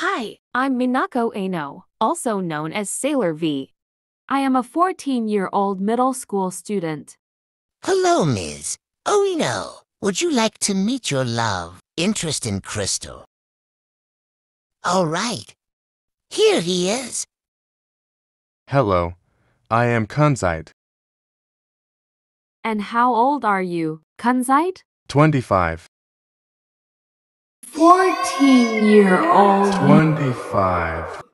Hi, I'm Minako Aino, also known as Sailor V. I am a 14 year old middle school student. Hello, Ms. Aino. Would you like to meet your love interest in Crystal? All right. Here he is. Hello, I am Kunzite, And how old are you, Kunzite? 25. 14 year old. 25.